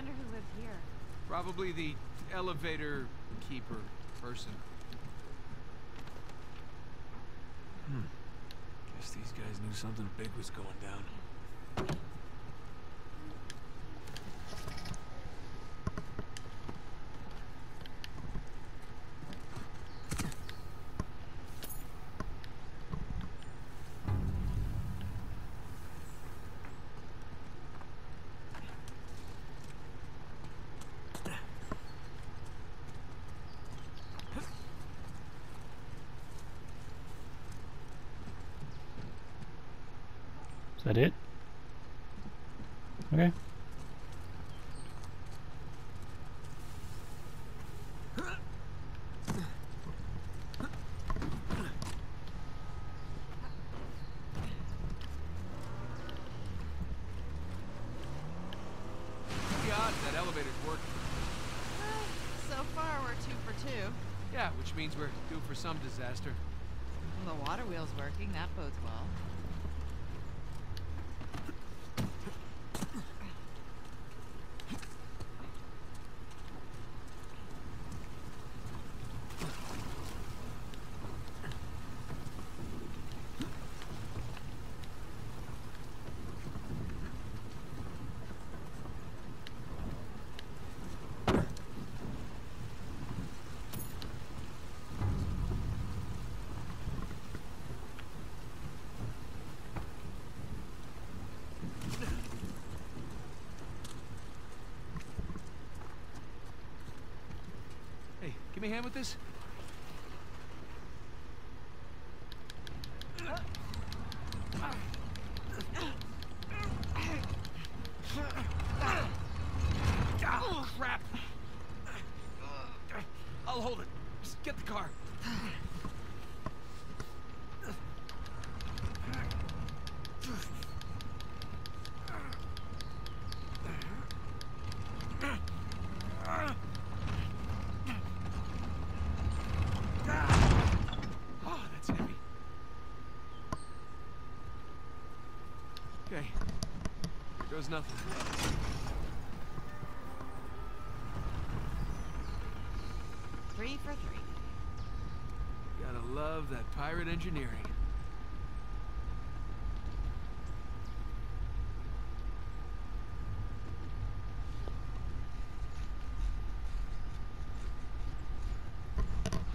wonder who lived here. Probably the elevator keeper person. Hmm. Guess these guys knew something big was going down. Is that it? Okay. Pretty odd that elevator's working. So far, we're two for two. Yeah, which means we're due for some disaster. The water wheel's working. That bodes well. Hey, give me a hand with this. Oh, crap. I'll hold it. Just get the car. Oh, that's heavy. Okay. Goes nothing. Three for three. Gotta love that pirate engineering.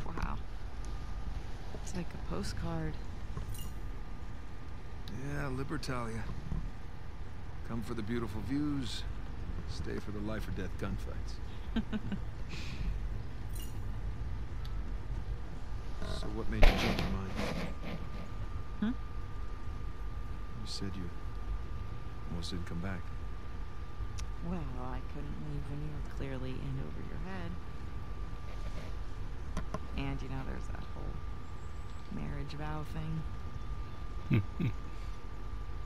Wow. It's like a postcard. Yeah, Libertalia. Come for the beautiful views, stay for the life or death gunfights. so what made you change your mind? Hmm? You said you almost didn't come back. Well, I couldn't leave when you were clearly in over your head. And you know, there's that whole marriage vow thing.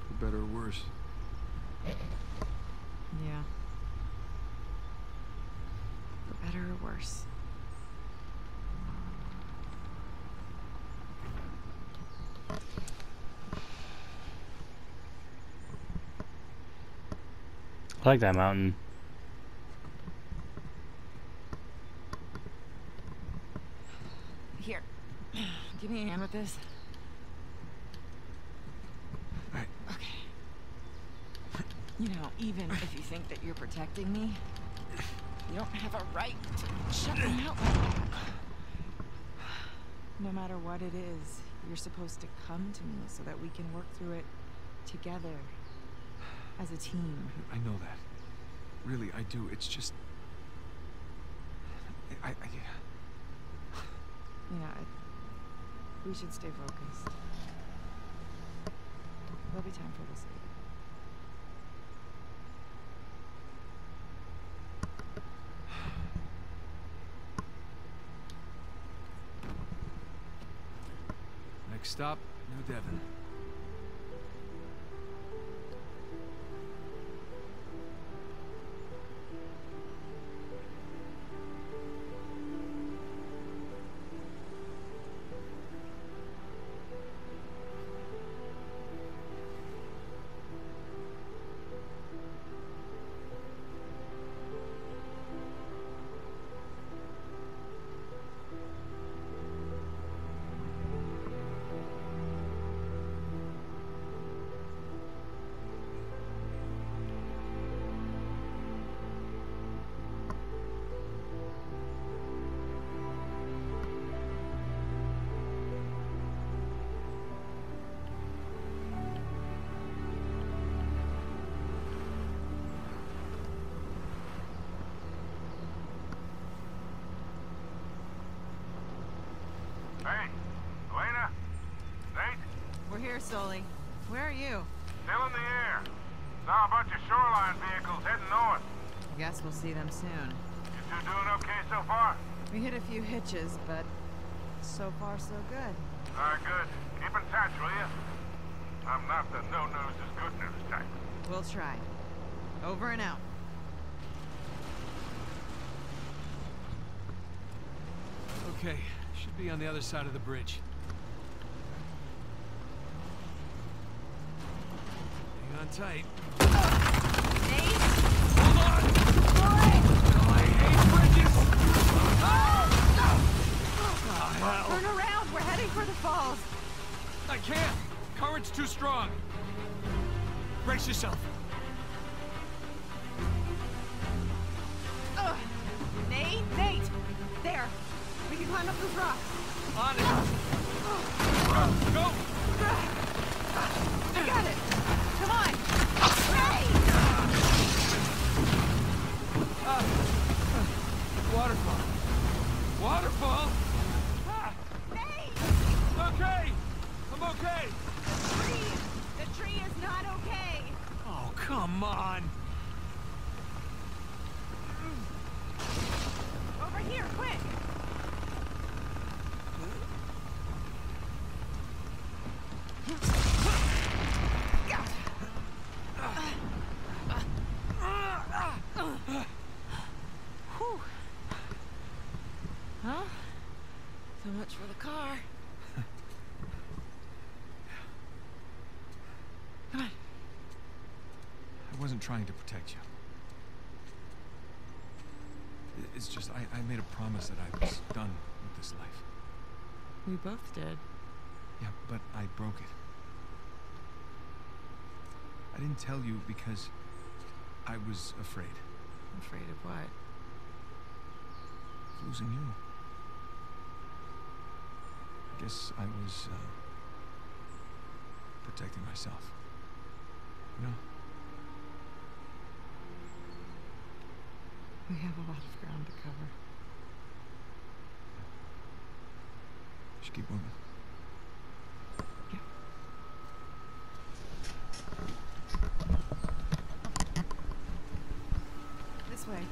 For better or worse. Yeah. For better or worse. I like that mountain. Here. Give me a hand with this. Right. Okay. You know, even if you think that you're protecting me, you don't have a right to shut me out like that. No matter what it is, you're supposed to come to me so that we can work through it together as a team. I know that. Really, I do. It's just. I. I You know, I, we should stay focused. There'll be time for this stop, New Devon. We're Sully. Where are you? Still in the air. Saw a bunch of shoreline vehicles heading north. I Guess we'll see them soon. You two doing okay so far? We hit a few hitches, but so far so good. Alright, good. Keep in touch, will you? I'm not the no news is good news type. We'll try. Over and out. Okay, should be on the other side of the bridge. Hang on tight. I hate bridges! Oh, hell. Turn around! We're heading for the falls! I can't! Current's too strong! Brace yourself. Ugh. Nate? Nate! There! We can climb up those rocks! On it! Go! I got it! Come on! Hey! Waterfall. Waterfall? Ah, Nate! okay! I'm okay! The tree! The tree is not okay! Oh, come on! Over here, quick! Whew. Huh? So much for the car. Come on. I wasn't trying to protect you. It's just, I, I made a promise that I was done with this life. We both did. Yeah, but I broke it. I didn't tell you because I was afraid Afraid of what? losing you. I guess I was uh, protecting myself. You know? We have a lot of ground to cover. Should keep moving. This way.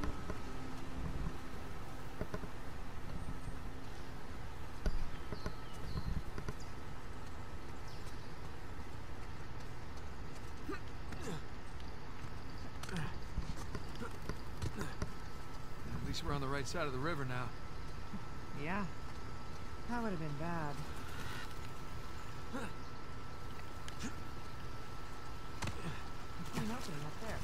At least we're on the right side of the river now. Yeah. That would have been bad. There's an opening up there.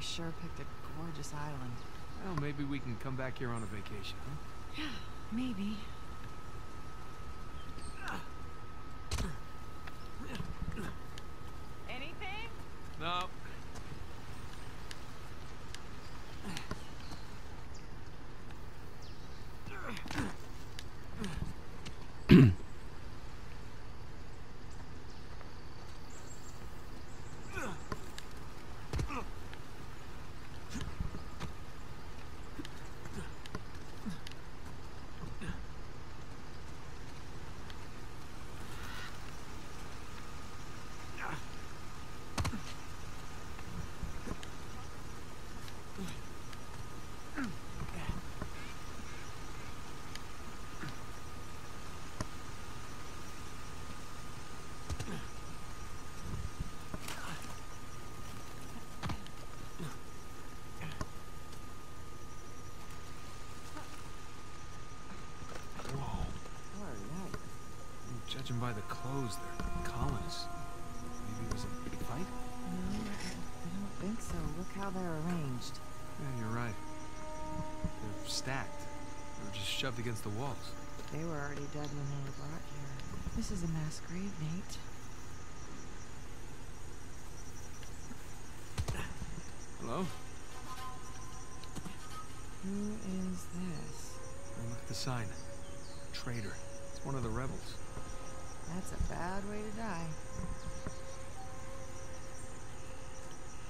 Avery sure picked a gorgeous island. Well, maybe we can come back here on a vacation, huh? Yeah, maybe. Judging by the clothes, they're colonists. Maybe it was a big fight? No, I don't think so. Look how they're arranged. Yeah, you're right. They're stacked. They were just shoved against the walls. They were already dead when they were brought here. This is a mass grave, Nate. Hello? Who is this? Oh, look at the sign. Traitor. It's one of the rebels. That's a bad way to die.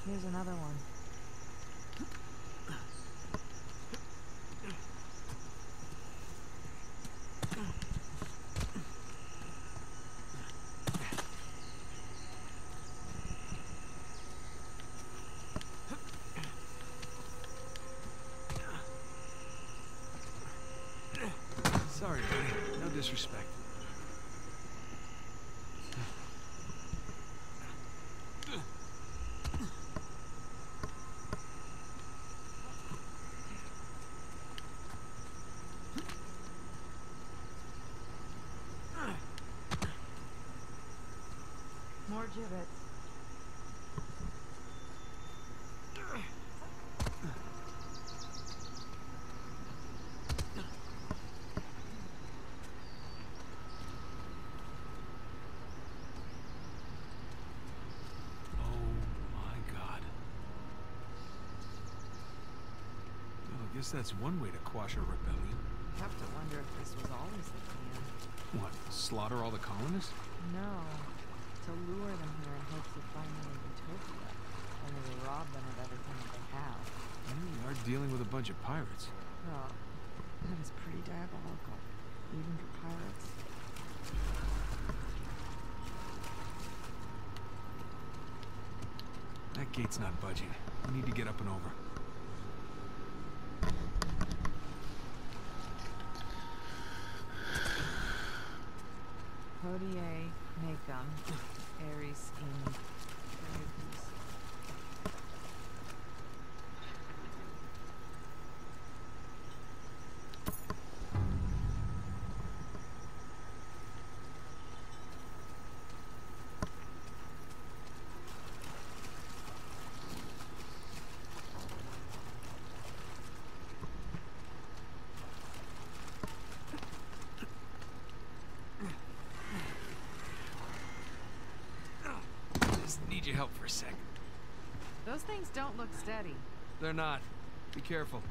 Here's another one. Sorry, buddy. No disrespect. More gibbets. Oh my god. Well, I guess that's one way to quash a rebellion. Have to wonder if this was always the plan. What? Slaughter all the colonists? No. To lure them here in hopes of finding a utopia. Only to rob them of everything that they have. We are dealing with a bunch of pirates. Well, that is pretty diabolical. Even for pirates. That gate's not budging. We need to get up and over. Hodie Macum, In Graves. Just need your help for a second. Those things don't look steady. They're not. Be careful.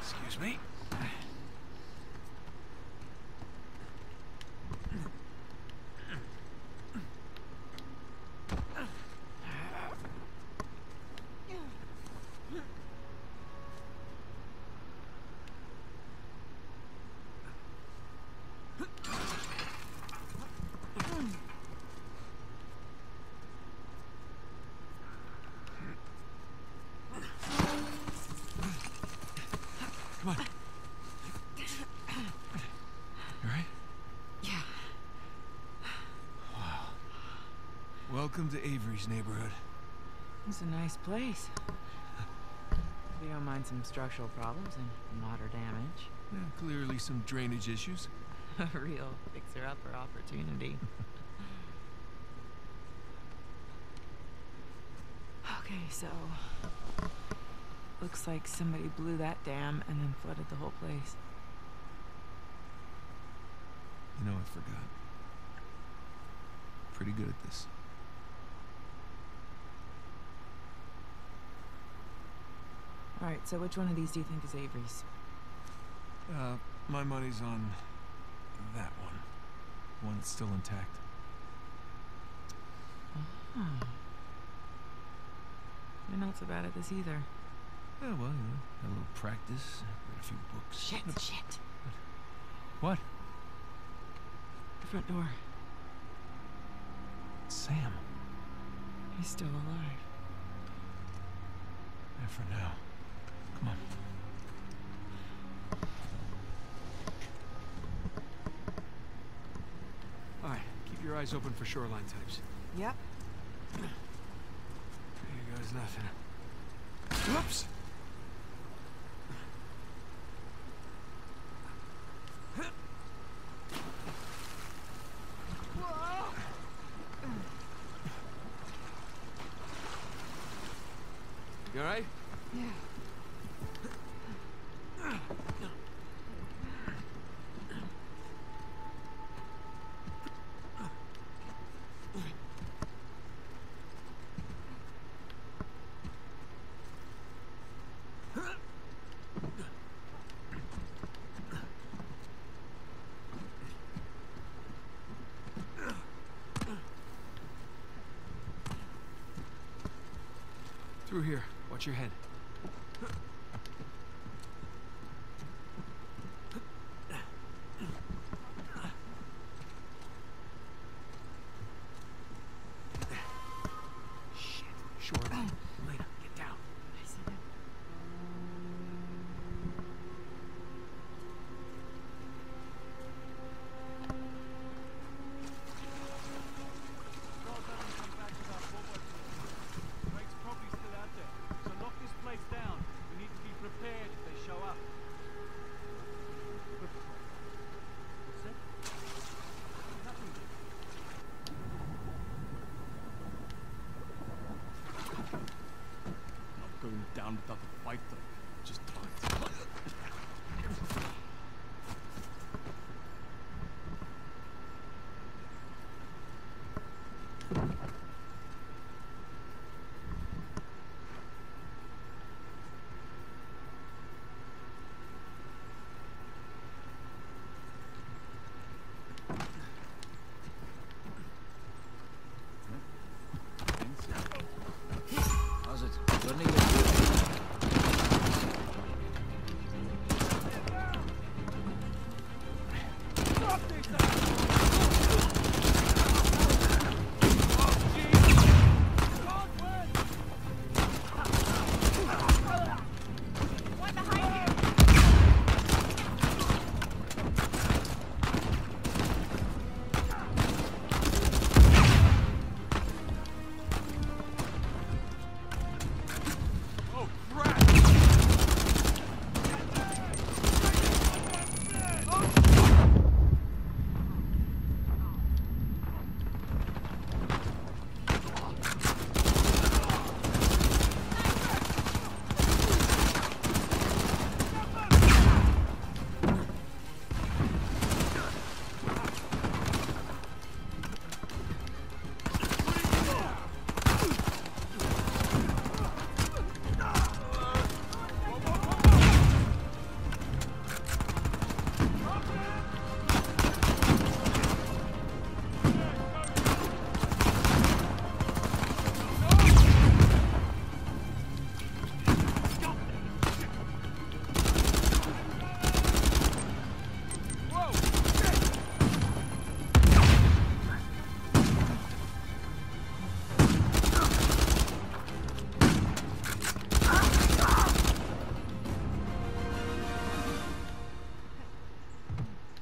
Excuse me. Come on. You alright? Yeah. Wow. Welcome to Avery's neighborhood. It's a nice place. If you don't mind some structural problems and water damage. Yeah, clearly some drainage issues. A real fixer-upper opportunity. okay, so... Looks like somebody blew that dam and then flooded the whole place. You know, I forgot. Pretty good at this. Alright, so which one of these do you think is Avery's? Uh, my money's on that one. One that's still intact. Oh. You're not so bad at this either. Yeah, well, you know, had a little practice, read a few books. Shit, shit. What? The front door. Sam. He's still alive. Yeah, for now. Come on. All right, keep your eyes open for shoreline types. Yep. There There's nothing. Whoops! You alright? Yeah. Through here. Watch your head.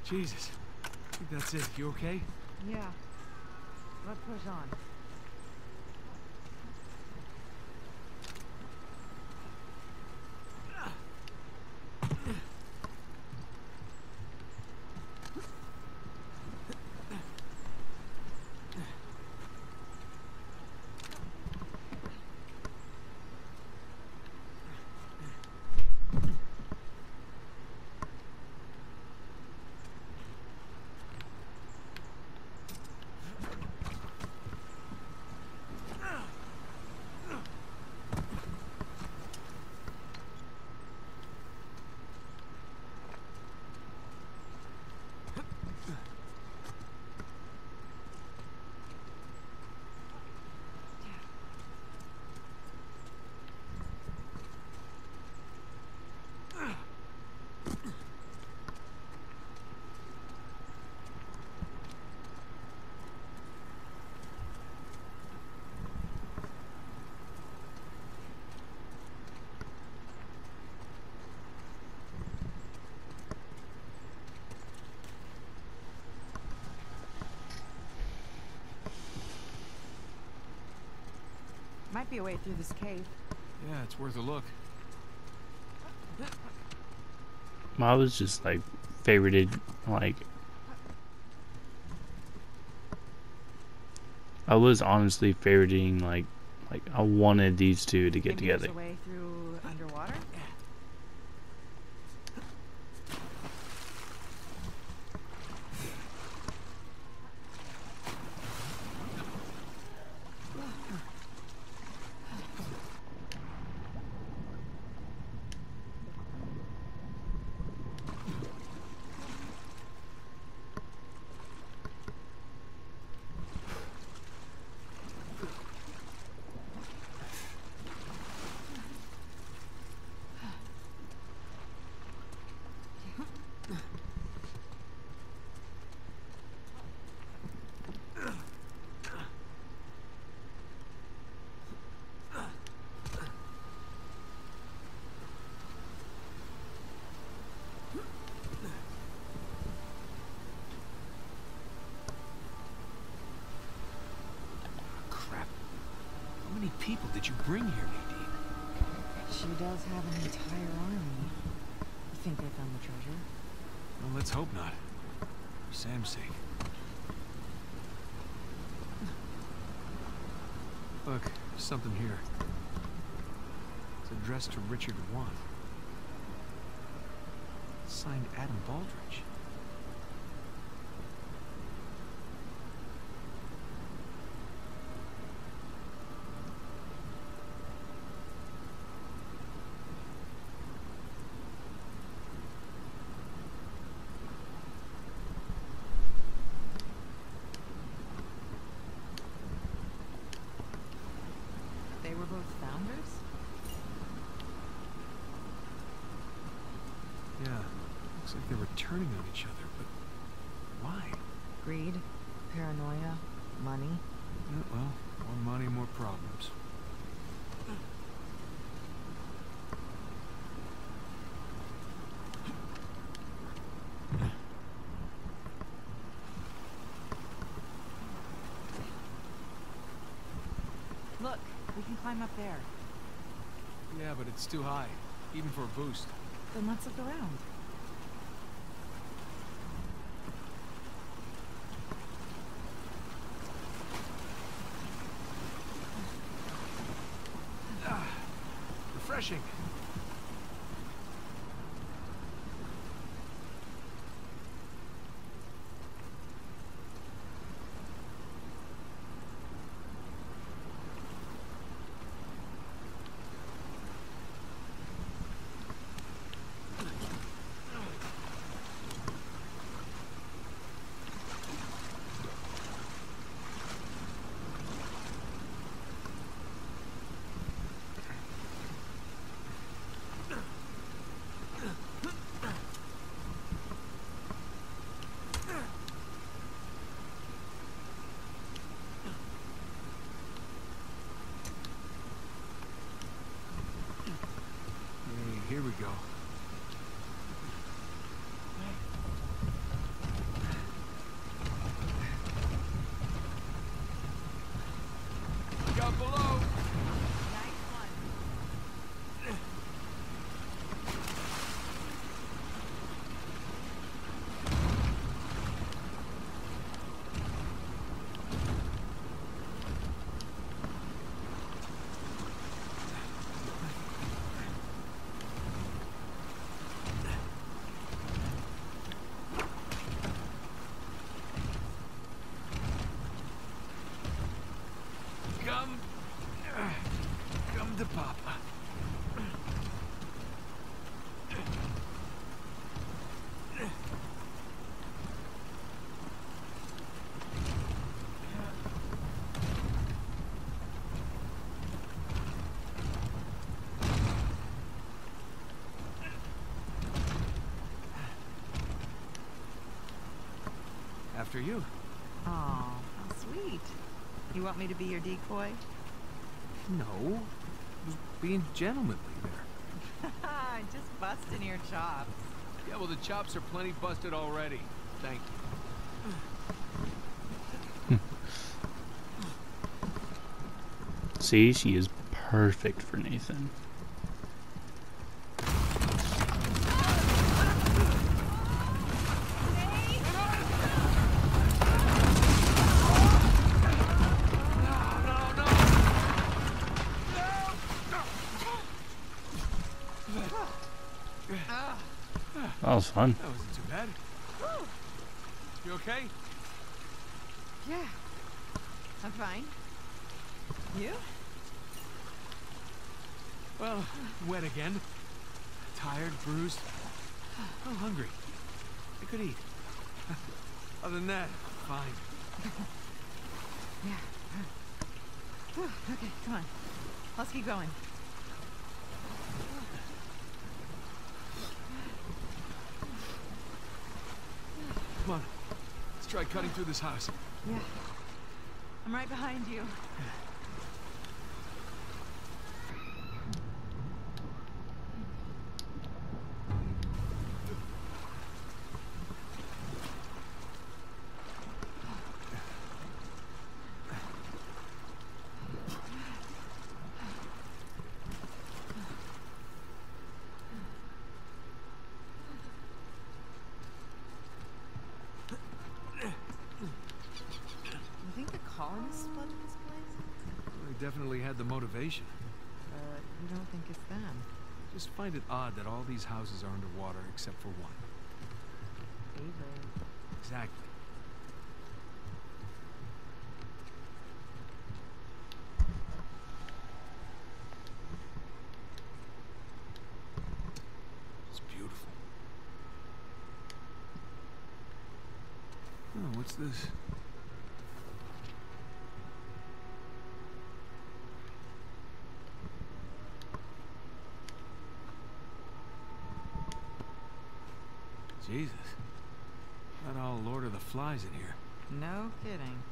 Jesus. I think that's it. You okay? Yeah. Let's push on. Might be a way through this cave. Yeah, it's worth a look. I was just like favorited like I was honestly favoriting like like I wanted these two to get Maybe together. There's a way through underwater. Crap. How many people did you bring here, Nadine? She does have an entire army. You think they found the treasure? Well, let's hope not. For Sam's sake. Look, something here. It's addressed to Richard Want. It's signed Adam Baldridge. They were both founders? Yeah, looks like they're returning on each other, but why? Greed, paranoia, money. Yeah, well, more money, more problems. Look, we can climb up there. Yeah, but it's too high, even for a boost. Then let's look around. Refreshing. Hey, here we go. Look out below! Come. Come to Papa. After you. Oh, how sweet. You want me to be your decoy? No. Just being gentlemanly there. Just busting your chops. Yeah, well, the chops are plenty busted already. Thank you. See, she is perfect for Nathan. That was fun. That wasn't too bad. You okay? Yeah. I'm fine. You? Well, wet again. Tired, bruised. Oh, hungry. I could eat. Other than that, fine. Yeah. Whew, okay, come on. Let's keep going. Come on. Let's try cutting through this house. Yeah. I'm right behind you. You think the colonists flooded this place? Well, they definitely had the motivation. But you don't think it's them? Just find it odd that all these houses are underwater except for one. Avery. Exactly. It's beautiful. Oh, what's this? Jesus. Not all Lord of the Flies in here. No kidding.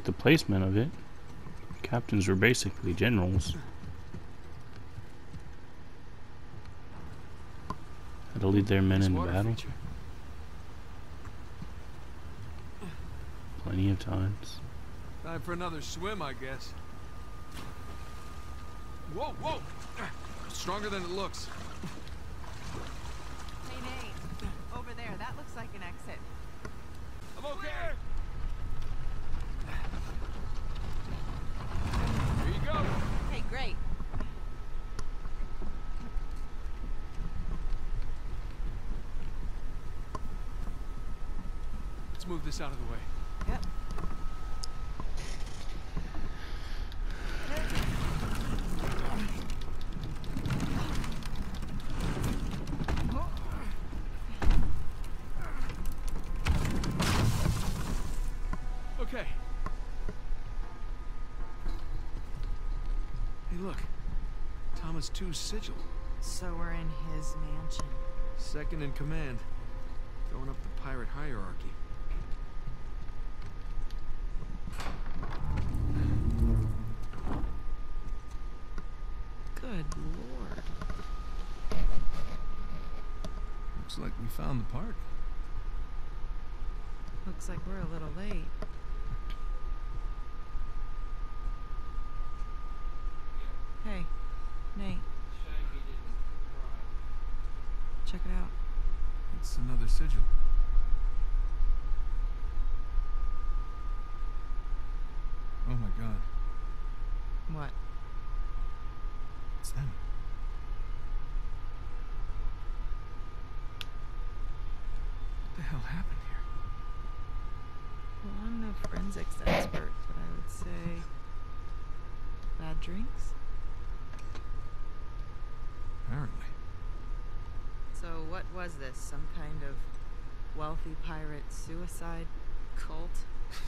Like the placement of it. Captains were basically generals. Had to lead their men Nice into battle feature. plenty of times. Time for another swim, I guess. Whoa, whoa! Stronger than it looks. Hey, Nate. Over there. That looks like an exit. I'm okay. Here you go. Hey, great. Let's move this out of the way. Yep. Okay. Hey, look. Thomas Tew's sigil. So we're in his mansion. Second in command. Throwing up the pirate hierarchy. Good lord. Looks like we found the park. Looks like we're a little late. Hey, Nate. Check it out. It's another sigil. Oh my god. What? It's them. What the hell happened here? Well, I'm no forensics expert, but I would say bad drinks. Apparently. So what was this? Some kind of wealthy pirate suicide cult?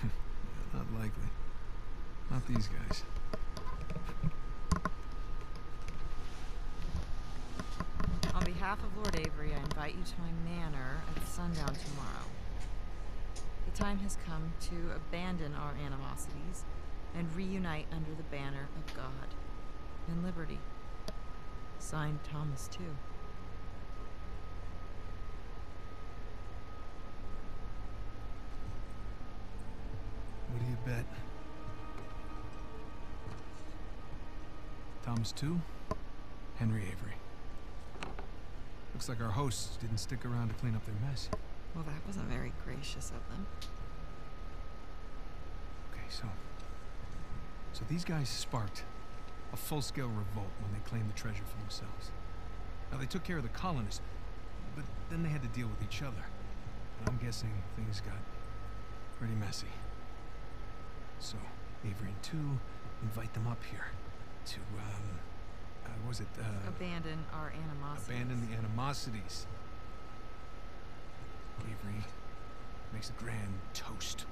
Not likely. Not these guys. On behalf of Lord Avery, I invite you to my manor at sundown tomorrow. The time has come to abandon our animosities and reunite under the banner of God and liberty. Signed Thomas, Tew. What do you bet? Thomas Tew, Henry Avery. Looks like our hosts didn't stick around to clean up their mess. Well, that wasn't very gracious of them. Okay, so. So these guys sparked a full scale revolt when they claimed the treasure for themselves. Now, they took care of the colonists, but then they had to deal with each other. And I'm guessing things got pretty messy. So, Avery and Tew invite them up here to, um. Uh, what was it? Uh, Abandon our animosities. abandon the animosities. Avery makes a grand toast.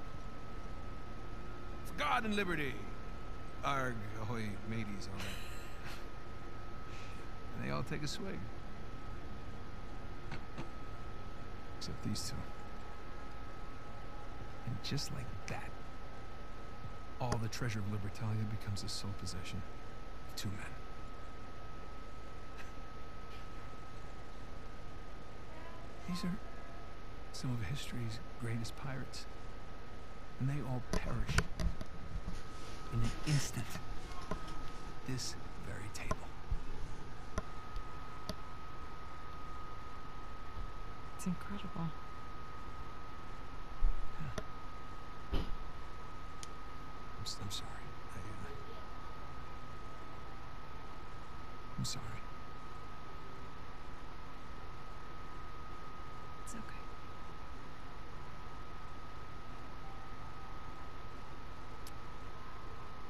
For God and liberty! Arg, ahoy, mateys, all right. and they all take a swig. Except these two. And just like that, all the treasure of Libertalia becomes the sole possession of two men. These are some of history's greatest pirates. And they all perish in an instant. This very table. It's incredible. I'm, s- I'm sorry. I, uh, I'm sorry. It's okay.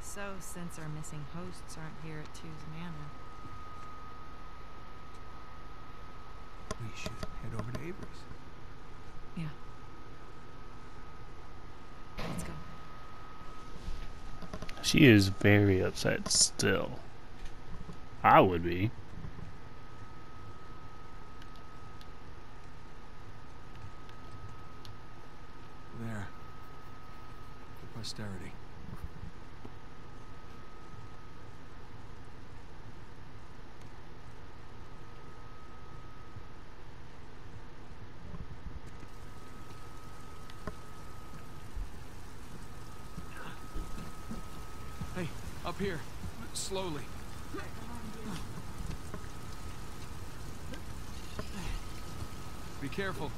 So, since our missing hosts aren't here at Tew's Manor, We should head over to Avery's. yeah. Let's go. She is very upset still. I would be. There. For posterity. Hey, up here. Slowly. Be careful.